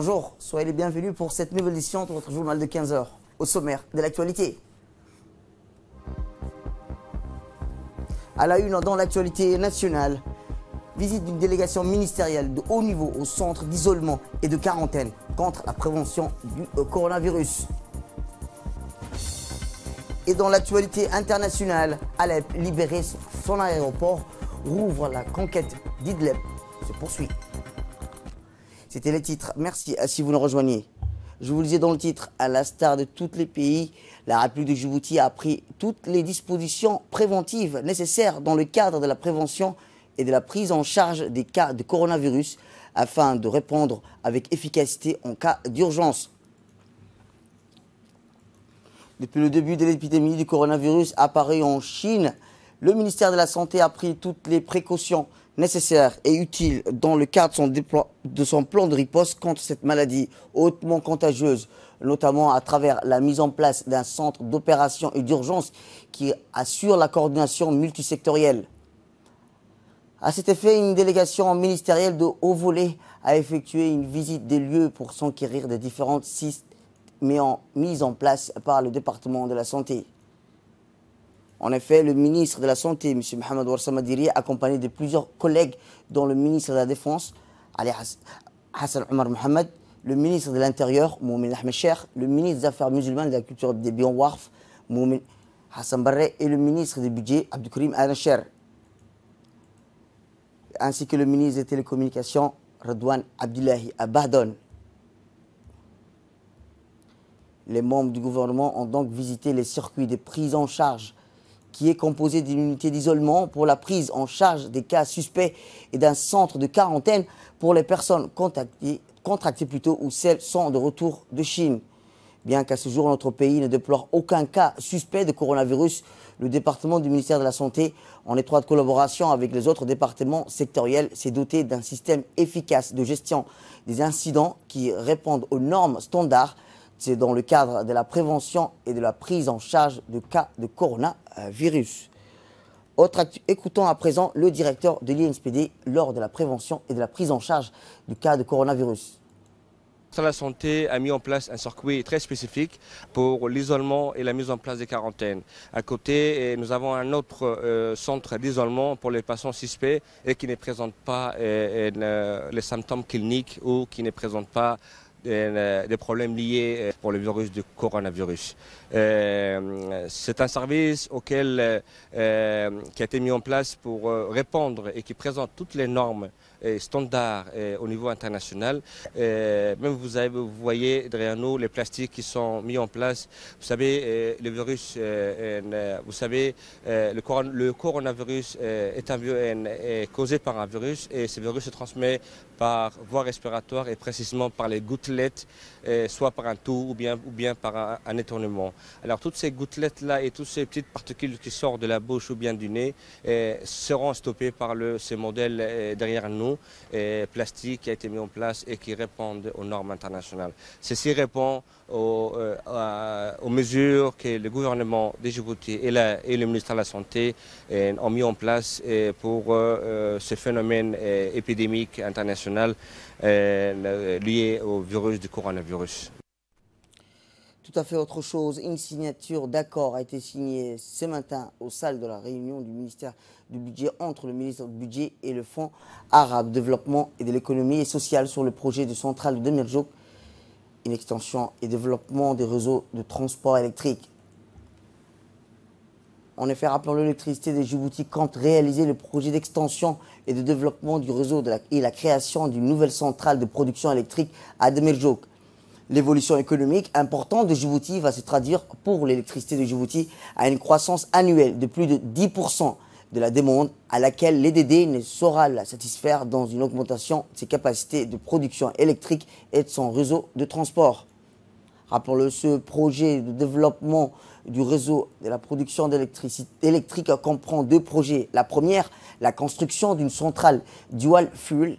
Bonjour, soyez les bienvenus pour cette nouvelle édition de votre journal de 15h. Au sommaire de l'actualité. À la une dans l'actualité nationale, visite d'une délégation ministérielle de haut niveau au centre d'isolement et de quarantaine contre la prévention du coronavirus. Et dans l'actualité internationale, Alep, libéré son aéroport, rouvre la conquête d'Idlib, se poursuit. C'était les titres. Merci si vous nous rejoignez. Je vous le disais dans le titre, à la star de tous les pays, la République de Djibouti a pris toutes les dispositions préventives nécessaires dans le cadre de la prévention et de la prise en charge des cas de coronavirus afin de répondre avec efficacité en cas d'urgence. Depuis le début de l'épidémie du coronavirus apparu en Chine, le ministère de la Santé a pris toutes les précautions nécessaire et utile dans le cadre de son, plan de riposte contre cette maladie hautement contagieuse, notamment à travers la mise en place d'un centre d'opération et d'urgence qui assure la coordination multisectorielle. À cet effet, une délégation ministérielle de haut volet a effectué une visite des lieux pour s'enquérir des différentes sites mises en place par le département de la santé. En effet, le ministre de la Santé, M. Mohamed Warsamadiri, accompagné de plusieurs collègues, dont le ministre de la Défense, Ali Hassan Omar Mohamed, le ministre de l'Intérieur, Moumin Ahmed le ministre des Affaires musulmanes et de la Culture des Warf, Moumin Hassan Barre, et le ministre du Budget, Abdoukarim Anacher, ainsi que le ministre des Télécommunications, Radouane Abdullahi Abadon. Les membres du gouvernement ont donc visité les circuits de prise en charge qui est composé d'une unité d'isolement pour la prise en charge des cas suspects et d'un centre de quarantaine pour les personnes contractées plutôt ou celles sont de retour de Chine. Bien qu'à ce jour notre pays ne déplore aucun cas suspect de coronavirus, le département du ministère de la Santé, en étroite collaboration avec les autres départements sectoriels, s'est doté d'un système efficace de gestion des incidents qui répondent aux normes standards c'est dans le cadre de la prévention et de la prise en charge de cas de coronavirus. Autre écoutons à présent le directeur de l'INSPD lors de la prévention et de la prise en charge du cas de coronavirus. La santé a mis en place un circuit très spécifique pour l'isolement et la mise en place des quarantaines. À côté, nous avons un autre euh, centre d'isolement pour les patients suspects et qui ne présentent pas euh, euh, les symptômes cliniques ou qui ne présentent pas des problèmes liés euh, pour le virus du coronavirus. Euh, c'est un service auquel, qui a été mis en place pour répondre et qui présente toutes les normes et standards au niveau international. même vous, voyez derrière nous les plastiques qui sont mis en place. Vous savez, le virus, vous savez, coronavirus est, un, causé par un virus et ce virus se transmet par voie respiratoire et précisément par les gouttelettes, euh, soit par un tour ou bien, ou bien par un, étournement. Alors toutes ces gouttelettes-là et toutes ces petites particules qui sortent de la bouche ou bien du nez euh, seront stoppées par le, ce modèle euh, derrière nous, plastique qui a été mis en place et qui répondent aux normes internationales. Ceci répond aux, aux, mesures que le gouvernement de Djibouti et, le ministère de la Santé ont mis en place pour ce phénomène épidémique international euh, lié au virus du coronavirus. Tout à fait autre chose, une signature d'accord a été signée ce matin aux salles de la réunion du ministère du Budget entre le ministre du Budget et le Fonds arabe développement et de l'économie et sociale sur le projet de centrale de Demirjouk, une extension et développement des réseaux de transport électrique. En effet, rappelons-le, l'électricité de Djibouti compte réaliser le projet d'extension et de développement du réseau et la création d'une nouvelle centrale de production électrique à Demirjouk. L'évolution économique importante de Djibouti va se traduire pour l'électricité de Djibouti à une croissance annuelle de plus de 10% de la demande à laquelle l'EDD ne saura la satisfaire dans une augmentation de ses capacités de production électrique et de son réseau de transport. Rappelons-le, ce projet de développement du réseau de la production d'électricité électrique comprend deux projets. La première, la construction d'une centrale dual fuel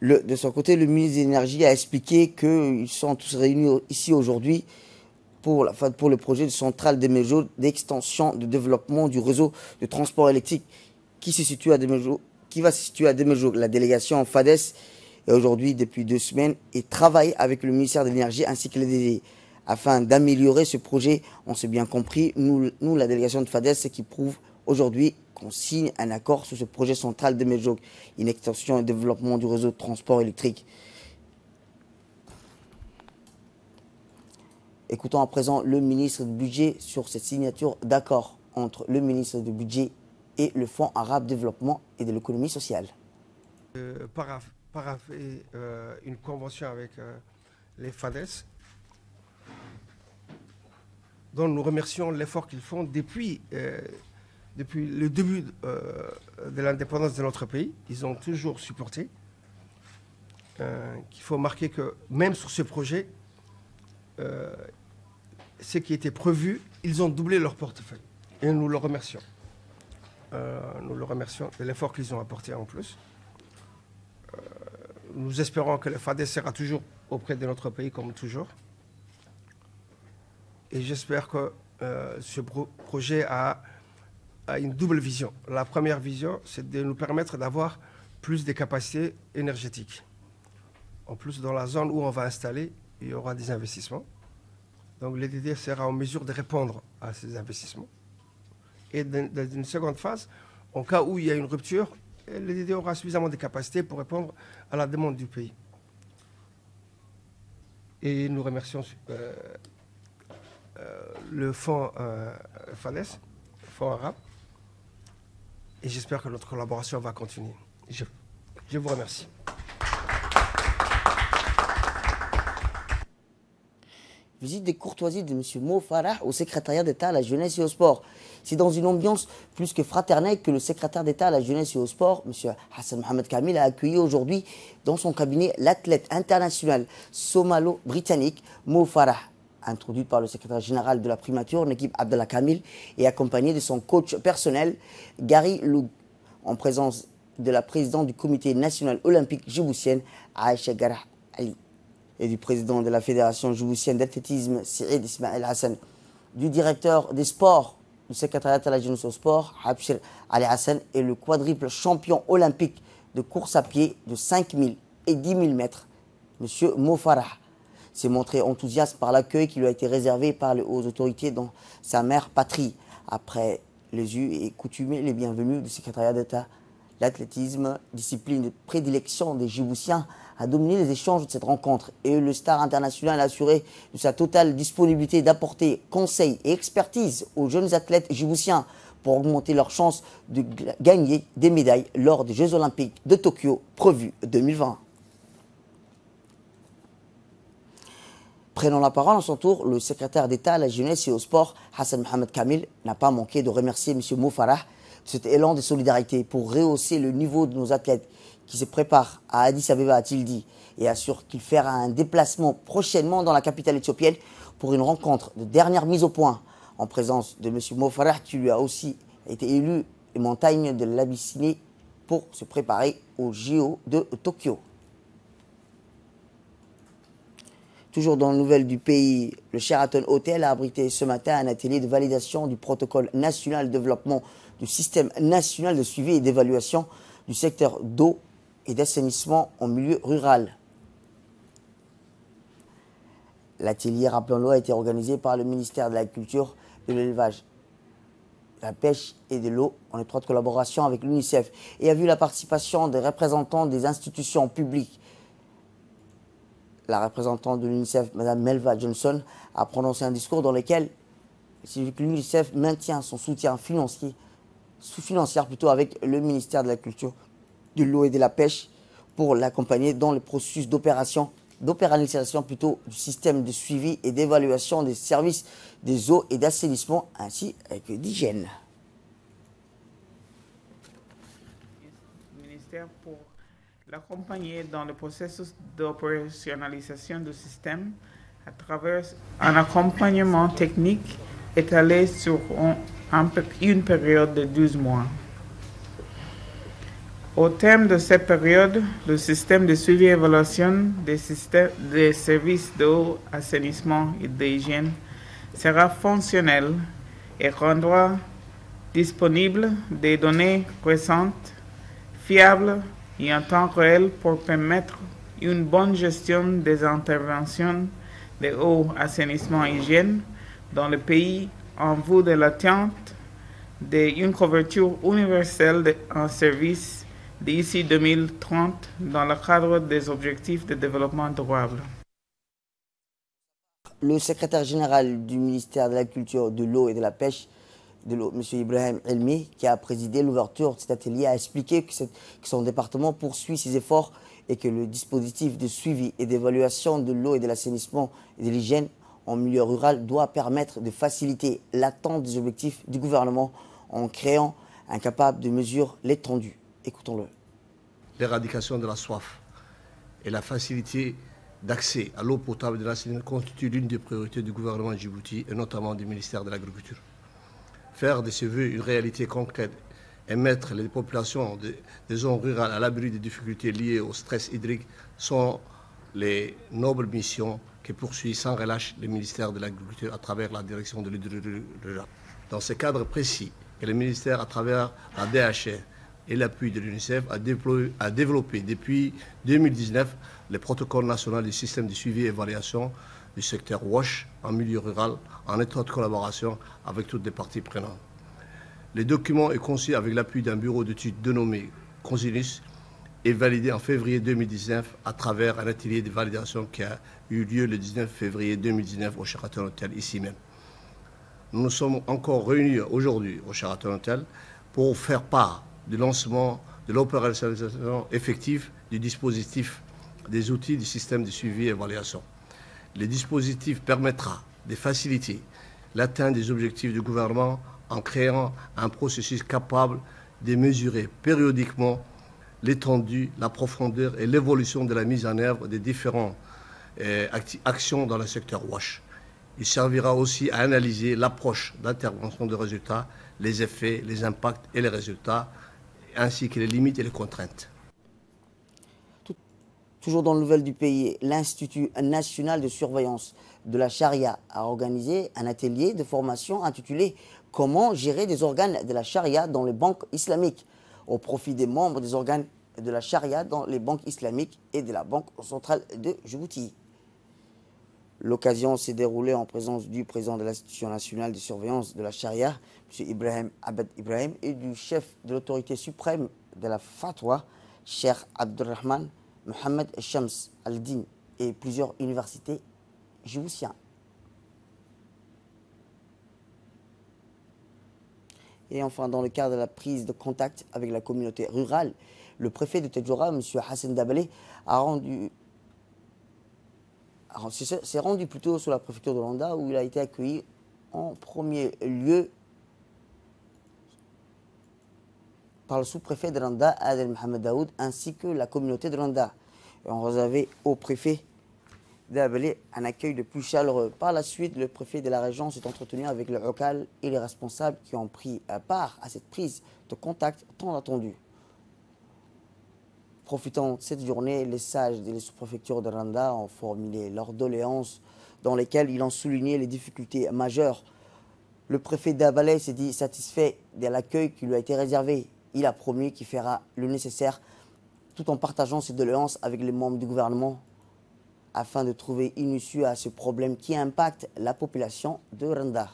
De son côté, le ministre de l'Énergie a expliqué qu'ils sont tous réunis ici aujourd'hui pour, le projet de centrale des Méjaux d'extension de développement du réseau de transport électrique qui, se situe à qui va se situer à Demejo. La délégation FADES est aujourd'hui depuis deux semaines et travaille avec le ministère de l'Énergie ainsi que les DD afin d'améliorer ce projet. On s'est bien compris, nous, nous, la délégation de FADES, c'est qui prouve aujourd'hui qu'on signe un accord sur ce projet central de Medjog, une extension et développement du réseau de transport électrique. Écoutons à présent le ministre du Budget sur cette signature d'accord entre le ministre du Budget et le Fonds arabe de développement et de l'économie sociale. euh, euh, une convention avec euh, les FADES, dont nous remercions l'effort qu'ils font depuis, depuis le début euh, de l'indépendance de notre pays. Ils ont toujours supporté. Euh, qu'il faut marquer que même sur ce projet, euh, ce qui était prévu, ils ont doublé leur portefeuille. Et nous le remercions. Euh, nous le remercions de l'effort qu'ils ont apporté en plus. Nous espérons que le FADES sera toujours auprès de notre pays comme toujours. Et j'espère que ce pro- projet a, a une double vision. La première vision, c'est de nous permettre d'avoir plus de capacités énergétiques. En plus, dans la zone où on va installer, il y aura des investissements. Donc l'EDD sera en mesure de répondre à ces investissements. Et dans une seconde phase, en cas où il y a une rupture, l'EDD aura suffisamment de capacités pour répondre à la demande du pays. Et nous remercions euh, euh, le fonds euh, FADES, fonds arabe, et j'espère que notre collaboration va continuer. Je, vous remercie. Visite des courtoisies de M. Mo Farah au secrétariat d'État à la jeunesse et au sport. C'est dans une ambiance plus que fraternelle que le secrétaire d'État à la jeunesse et au sport, M. Hassan Mohamed Kamil, a accueilli aujourd'hui dans son cabinet l'athlète international somalo-britannique Mo Farah, introduit par le secrétaire général de la primature, Nekib Abdallah Kamil, et accompagné de son coach personnel, Gary Loug, en présence de la présidente du comité national olympique djiboutienne, Aïcha Garah Ali et du président de la Fédération djiboutienne d'athlétisme, Cyril Ismaël Hassan, du directeur des sports du secrétariat à la jeunesse au sport, Habshir Ali Hassan, et le quadruple champion olympique de course à pied de 5000 et 10 000 mètres, M. Mofarah, s'est montré enthousiaste par l'accueil qui lui a été réservé par les hautes autorités dans sa mère patrie, après les us et coutumés les bienvenus du secrétariat d'État. L'athlétisme, discipline de prédilection des Djiboutiens, a dominé les échanges de cette rencontre et le star international a assuré de sa totale disponibilité d'apporter conseils et expertise aux jeunes athlètes djiboutiens pour augmenter leurs chances de gagner des médailles lors des Jeux Olympiques de Tokyo prévus 2020. Prenant la parole en son tour, le secrétaire d'État à la jeunesse et au sport, Hassan Mohamed Kamil, n'a pas manqué de remercier M. Moufarah de cet élan de solidarité pour rehausser le niveau de nos athlètes qui se préparent à Addis Abeba, a-t-il dit, et assure qu'il fera un déplacement prochainement dans la capitale éthiopienne pour une rencontre de dernière mise au point en présence de M. Moufarah qui lui a aussi été élu les montagnes de l'Abyssinie pour se préparer au JO de Tokyo. Toujours dans les nouvelles du pays, le Sheraton Hotel a abrité ce matin un atelier de validation du protocole national de développement du système national de suivi et d'évaluation du secteur d'eau et d'assainissement en milieu rural. L'atelier, rappelons-le, a été organisé par le ministère de l'Agriculture, de l'Élevage, de la Pêche et de l'Eau en étroite collaboration avec l'UNICEF et a vu la participation des représentants des institutions publiques la représentante de l'UNICEF, Mme Melva Johnson, a prononcé un discours dans lequel l'UNICEF maintient son soutien financier, sous-financier plutôt avec le ministère de la Culture, de l'eau et de la pêche pour l'accompagner dans le processus d'opération, d'opéralisation plutôt du système de suivi et d'évaluation des services des eaux et d'assainissement ainsi que d'hygiène. pour l'accompagner dans le processus d'opérationnalisation du système à travers un accompagnement technique étalé sur une période de 12 mois. Au terme de cette période, le système de suivi et évaluation des, des services d'eau, assainissement et d'hygiène sera fonctionnel et rendra disponible des données récentes, fiables et en temps réel pour permettre une bonne gestion des interventions de eau, assainissement hygiène dans le pays en vue de l'atteinte d'une couverture universelle en service d'ici 2030 dans le cadre des objectifs de développement durable. Le secrétaire général du ministère de la Culture, de l'eau et de la pêche, de M. Ibrahim Elmi, qui a présidé l'ouverture de cet atelier, a expliqué que, son département poursuit ses efforts et que le dispositif de suivi et d'évaluation de l'eau et de l'assainissement et de l'hygiène en milieu rural doit permettre de faciliter l'attente des objectifs du gouvernement en créant un capable de mesure l'étendue. Écoutons-le. L'éradication de la soif et la facilité d'accès à l'eau potable de l'assainissement constitue l'une des priorités du gouvernement de Djibouti et notamment du ministère de l'Agriculture. Faire de ces vœux une réalité concrète et mettre les populations des zones rurales à l'abri des difficultés liées au stress hydrique sont les nobles missions que poursuit sans relâche le ministère de l'Agriculture à travers la direction de l'hydrologie Dans ce cadre précis, le ministère, à travers la DHR et l'appui de l'UNICEF, a, a, développé depuis 2019 le protocole national du système de suivi et évaluation du secteur WASH en milieu rural en étroite collaboration avec toutes les parties prenantes. Le document est conçu avec l'appui d'un bureau d'études dénommé Consinus et validé en février 2019 à travers un atelier de validation qui a eu lieu le 19 février 2019 au Sheraton Hotel, ici même. Nous nous sommes encore réunis aujourd'hui au Sheraton Hotel pour faire part du lancement de l'opérationnalisation effective du dispositif des outils du système de suivi et évaluation. Le dispositif permettra de faciliter l'atteinte des objectifs du gouvernement en créant un processus capable de mesurer périodiquement l'étendue, la profondeur et l'évolution de la mise en œuvre des différentes euh, actions dans le secteur WASH. Il servira aussi à analyser l'approche d'intervention de résultats, les effets, les impacts et les résultats, ainsi que les limites et les contraintes. Toujours dans le nouvelle du pays, l'Institut national de surveillance de la charia a organisé un atelier de formation intitulé Comment gérer des organes de la charia dans les banques islamiques au profit des membres des organes de la charia dans les banques islamiques et de la Banque centrale de Djibouti. L'occasion s'est déroulée en présence du président de l'Institution nationale de surveillance de la charia, M. Ibrahim Abed Ibrahim, et du chef de l'autorité suprême de la fatwa, Cheikh Abdurrahman Mohamed Shams al-Din, et plusieurs universités djiboutiennes. Et enfin, dans le cadre de la prise de contact avec la communauté rurale, le préfet de Tedjora, M. Hassan Dabale, a rendu s'est rendu plutôt sur la préfecture de Landa où il a été accueilli en premier lieu par le sous-préfet de Landa, Adel Mohamed Daoud, ainsi que la communauté de Landa. On réservait au préfet d'Abelé un accueil le plus chaleureux. Par la suite, le préfet de la région s'est entretenu avec le local et les responsables qui ont pris part à cette prise de contact tant attendue. Profitant de cette journée, les sages des sous-préfectures de Randa ont formulé leurs doléances dans lesquelles ils ont souligné les difficultés majeures. Le préfet d'Abalais s'est dit satisfait de l'accueil qui lui a été réservé. Il a promis qu'il fera le nécessaire tout en partageant ses doléances avec les membres du gouvernement afin de trouver une issue à ce problème qui impacte la population de Randa.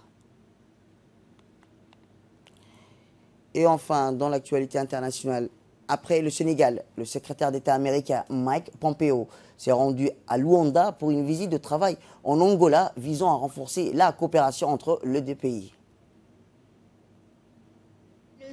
Et enfin, dans l'actualité internationale, après le Sénégal, le secrétaire d'État américain Mike Pompeo s'est rendu à Luanda pour une visite de travail en Angola visant à renforcer la coopération entre les deux pays.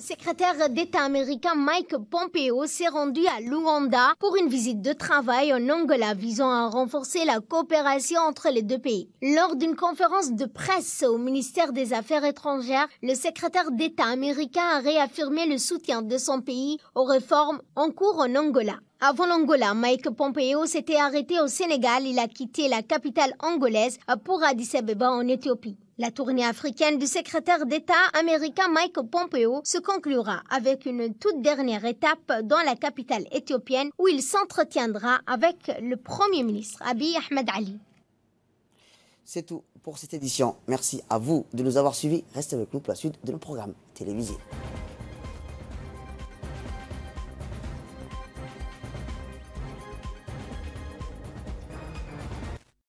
Secrétaire d'État américain Mike Pompeo s'est rendu à Luanda pour une visite de travail en Angola visant à renforcer la coopération entre les deux pays. Lors d'une conférence de presse au ministère des Affaires étrangères, le secrétaire d'État américain a réaffirmé le soutien de son pays aux réformes en cours en Angola. Avant l'Angola, Mike Pompeo s'était arrêté au Sénégal. Il a quitté la capitale angolaise pour Addis Abeba en Éthiopie. La tournée africaine du secrétaire d'État américain Mike Pompeo se conclura avec une toute dernière étape dans la capitale éthiopienne où il s'entretiendra avec le Premier ministre Abiy Ahmed Ali. C'est tout pour cette édition. Merci à vous de nous avoir suivis. Restez avec nous pour la suite de nos programmes télévisés.